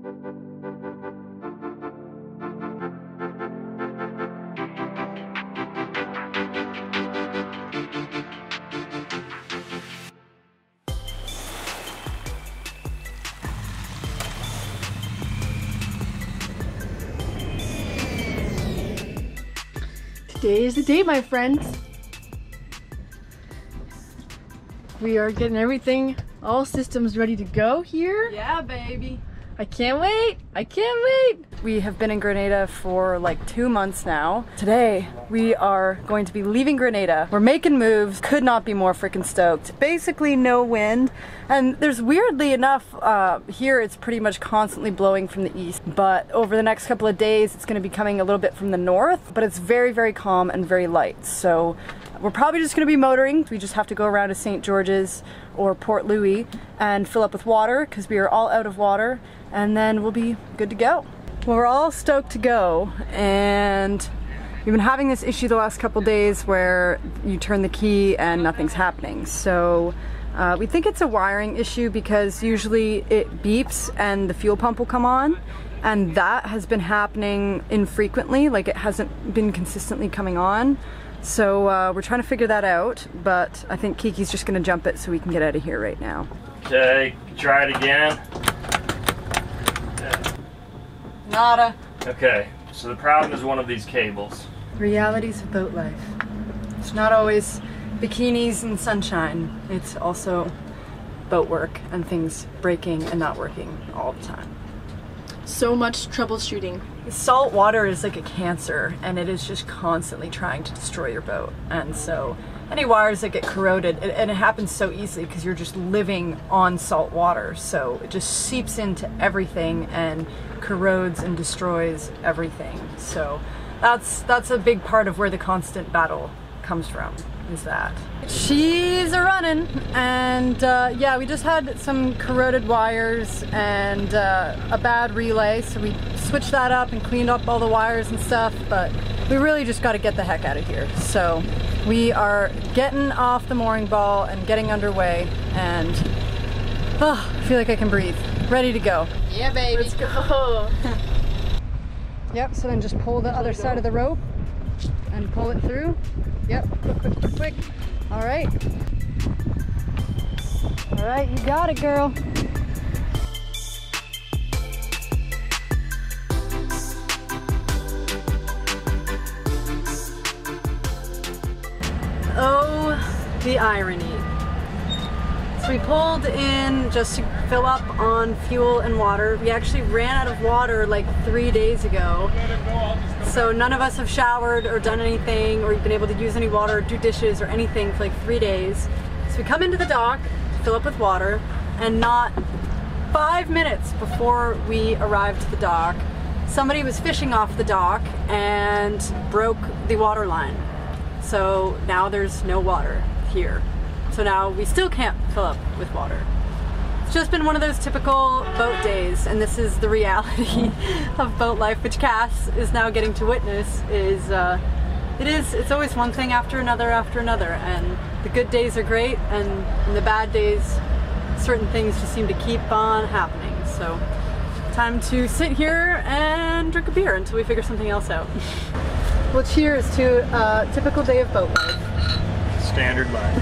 Today is the day, my friends. We are getting everything, all systems ready to go here. Yeah, baby. I can't wait. I can't wait. We have been in Grenada for like two months now. Today, we are going to be leaving Grenada. We're making moves. Could not be more freaking stoked. Basically no wind. And there's weirdly enough, uh, here it's pretty much constantly blowing from the east. But over the next couple of days, it's gonna be coming a little bit from the north, but it's very, very calm and very light. So we're probably just gonna be motoring. We just have to go around to St. George's or Port Louis and fill up with water because we are all out of water and then we'll be good to go. Well, we're all stoked to go and we've been having this issue the last couple days where you turn the key and nothing's happening. So uh, we think it's a wiring issue because usually it beeps and the fuel pump will come on and that has been happening infrequently, like it hasn't been consistently coming on. So uh, we're trying to figure that out, but I think Kiki's just gonna jump it so we can get out of here right now. Okay, try it again. Nada. Okay, so the problem is one of these cables. Realities of boat life. It's not always bikinis and sunshine. It's also boat work and things breaking and not working all the time. So much troubleshooting. Salt water is like a cancer and it is just constantly trying to destroy your boat. And so any wires that get corroded, and- and it happens so easily because you're just living on salt water. So it just seeps into everything and corrodes and destroys everything. So that's that's a big part of where the constant battle comes from is that? She's a running and uh, yeah we just had some corroded wires and uh, a bad relay so we switched that up and cleaned up all the wires and stuff but we really just got to get the heck out of here. So we are getting off the mooring ball and getting underway and oh, I feel like I can breathe. Ready to go. Yeah, baby. Let's go. Yep, so then just pull the other side of the rope and pull it through. Yep, quick, quick, quick, quick. All right. All right, you got it, girl. Oh, the irony. We pulled in just to fill up on fuel and water. We actually ran out of water like three days ago. So none of us have showered or done anything or been able to use any water do dishes or anything for like three days. So we come into the dock, fill up with water, and not five minutes before we arrived to the dock, somebody was fishing off the dock and broke the water line. So now there's no water here. So now we still can't fill up with water. It's just been one of those typical boat days, and this is the reality of boat life, which Cass is now getting to witness. Is uh, it is it's always one thing after another after another, and the good days are great, and, the bad days, certain things just seem to keep on happening. So time to sit here and drink a beer until we figure something else out. well, cheers to a typical day of boat life. Standard line.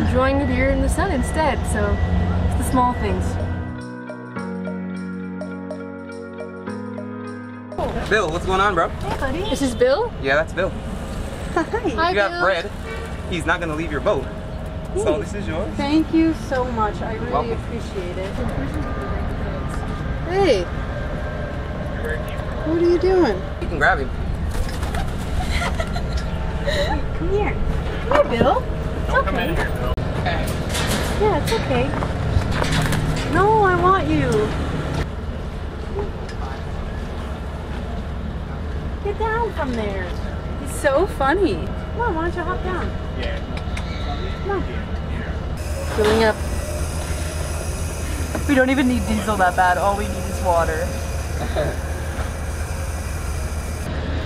Enjoying a beer in the sun instead. So it's the small things. Bill, what's going on, bro? Hey, buddy. This is Bill. Yeah, that's Bill. Hi, You got Bill. Fred. He's not gonna leave your boat. So this is yours. Thank you so much. I really welcome. appreciate it. Hey. What are you doing? You can grab him. Come here. Hi, Bill. Don't come in here, Bill. Yeah, it's okay. No, I want you. Get down from there. He's so funny. Come on, why don't you hop down? Yeah. Come on. Filling up. We don't even need diesel that bad. All we need is water.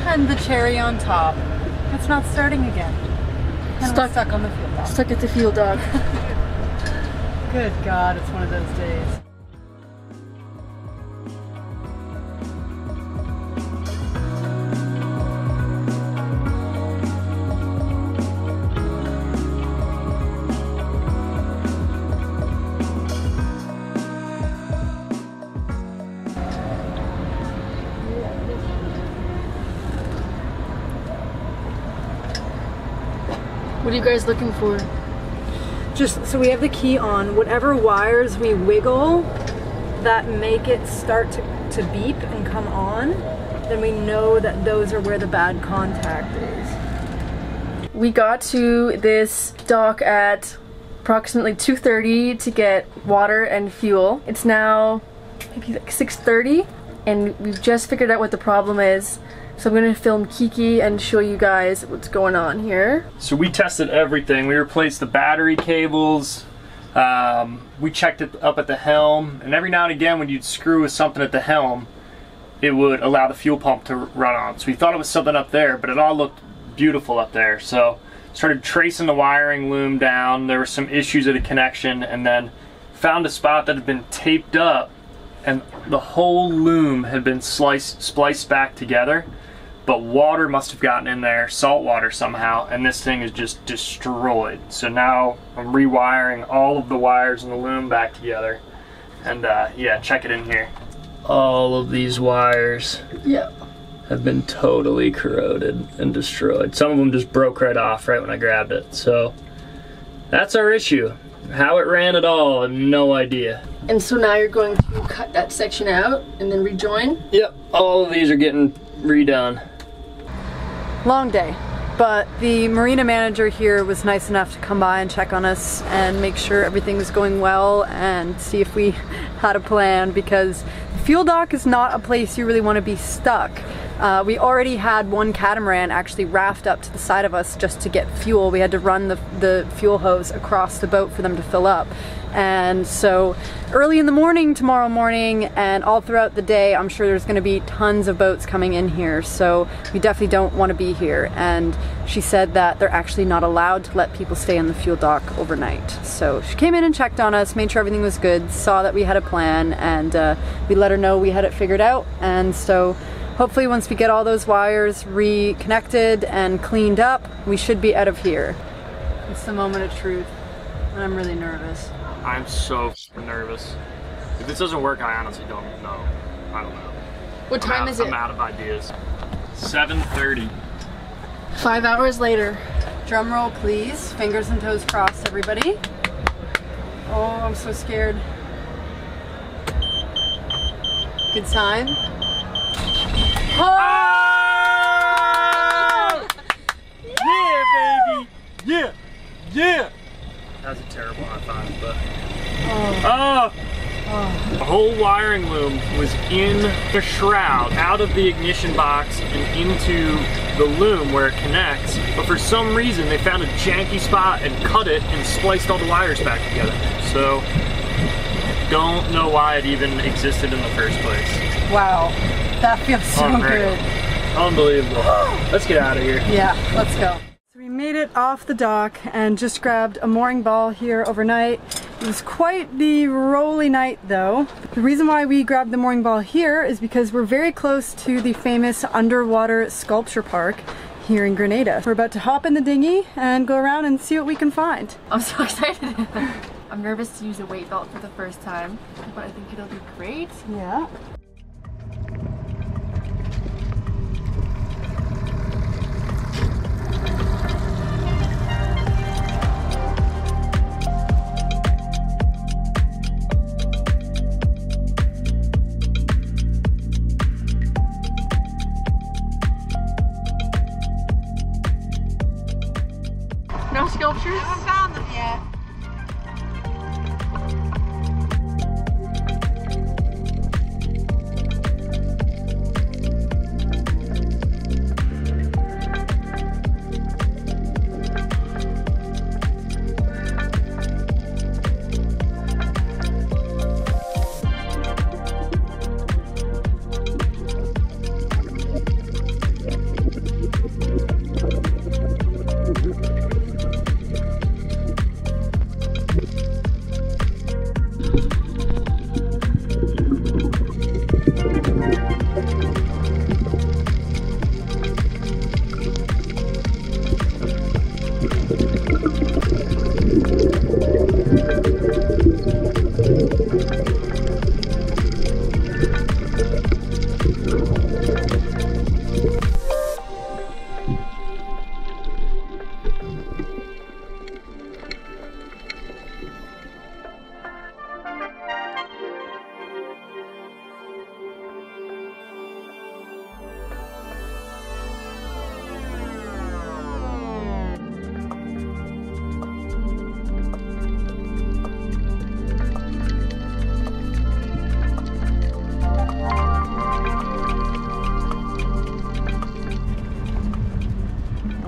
and the cherry on top. It's not starting again. Stuck. stuck, on the field dock. Stuck at the field dog. Good God, it's one of those days. You guys looking for? Just so we have the key on, whatever wires we wiggle that make it start to, to beep and come on, then we know that those are where the bad contact is. We got to this dock at approximately 2.30 to get water and fuel. It's now maybe like 6.30 and we've just figured out what the problem is. So I'm gonna film Kiki and show you guys what's going on here. So we tested everything. We replaced the battery cables. Um, we checked it up at the helm, and every now and again, when you'd screw with something at the helm, it would allow the fuel pump to run on. So we thought it was something up there, but it all looked beautiful up there. So started tracing the wiring loom down. There were some issues at a connection, and then found a spot that had been taped up, and the whole loom had been sliced, spliced back together but water must have gotten in there, salt water somehow, and this thing is just destroyed. So now I'm rewiring all of the wires in the loom back together. And uh, yeah, check it in here. All of these wires Yeah. have been totally corroded and destroyed. Some of them just broke right off right when I grabbed it. So that's our issue. How it ran at all, I have no idea. And so now you're going to cut that section out and then rejoin? Yep, all of these are getting redone. Long day. But the marina manager here was nice enough to come by and check on us and make sure everything was going well and see if we had a plan because the fuel dock is not a place you really want to be stuck. Uh, we already had one catamaran actually raft up to the side of us just to get fuel. We had to run the, the fuel hose across the boat for them to fill up. And so early in the morning tomorrow morning and all throughout the day, I'm sure there's gonna be tons of boats coming in here. So we definitely don't wanna be here. And she said that they're actually not allowed to let people stay in the fuel dock overnight. So she came in and checked on us, made sure everything was good, saw that we had a plan, and uh, we let her know we had it figured out. And so hopefully once we get all those wires reconnected and cleaned up, we should be out of here. It's the moment of truth. And I'm really nervous. I'm so nervous. If this doesn't work, I honestly don't know. I don't know. What I'm time out, is it? I'm out of ideas. 7:30. Five hours later. Drum roll, please. Fingers and toes crossed, everybody. Oh, I'm so scared. Good sign. Ah! Yeah, baby. Yeah. Yeah. That was a terrible high five, but. Oh. The whole wiring loom was in the shroud, out of the ignition box and into the loom where it connects. But for some reason, they found a janky spot and cut it and spliced all the wires back together. So, don't know why it even existed in the first place. Wow. That feels so Unreal. good. Unbelievable. Let's get out of here. Yeah, let's go. So we made it off the dock and just grabbed a mooring ball here overnight. It was quite the rolly night though. The reason why we grabbed the mooring ball here is because we're very close to the famous underwater sculpture park here in Grenada. We're about to hop in the dinghy and go around and see what we can find. I'm so excited. I'm nervous to use a weight belt for the first time, but I think it'll be great. Yeah.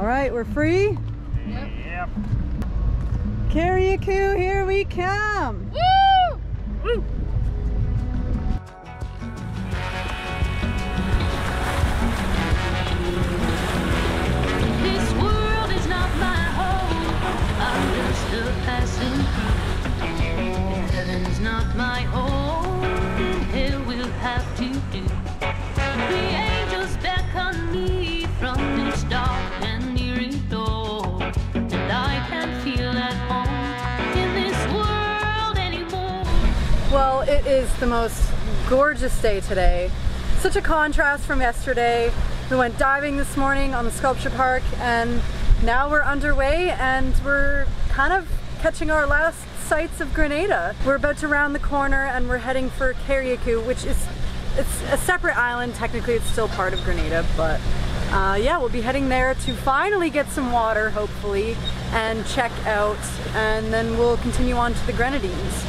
Right, we're free. Yep. Carriacou, here we come. Woo! Woo! This world is not my home. I'm just a passing through. If heaven's not my home, then will have to do. It is the most gorgeous day today. Such a contrast from yesterday. We went diving this morning on the sculpture park and now we're underway and we're kind of catching our last sights of Grenada. We're about to round the corner and we're heading for Carriacou, which is it's a separate island. Technically, it's still part of Grenada, but uh, yeah, we'll be heading there to finally get some water, hopefully, and check out, and then we'll continue on to the Grenadines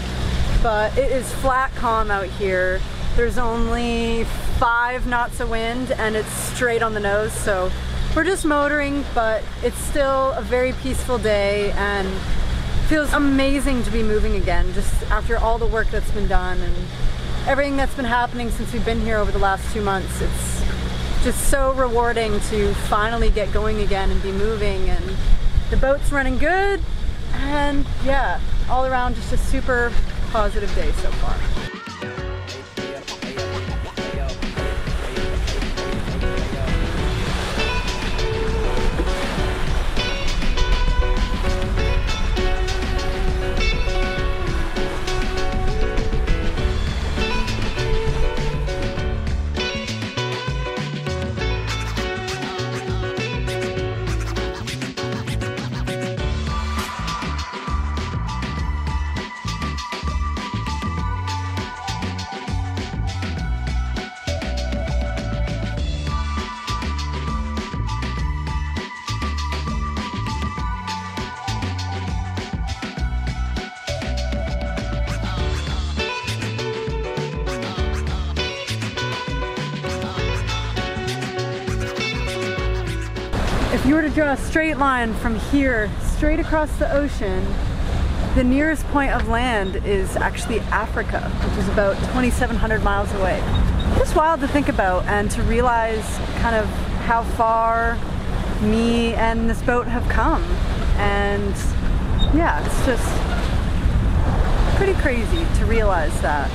but it is flat calm out here. There's only five knots of wind and it's straight on the nose, so we're just motoring, but it's still a very peaceful day and feels amazing to be moving again just after all the work that's been done and everything that's been happening since we've been here over the last two months. It's just so rewarding to finally get going again and be moving and the boat's running good and yeah, all around just a super positive day so far. You were to draw a straight line from here straight across the ocean, the nearest point of land is actually Africa, which is about 2,700 miles away. Just wild to think about and to realize kind of how far me and this boat have come. And yeah, it's just pretty crazy to realize that.